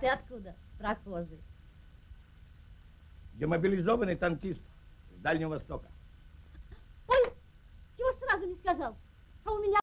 ты откуда, прохожий? Демобилизованный танкист с Дальнего Востока.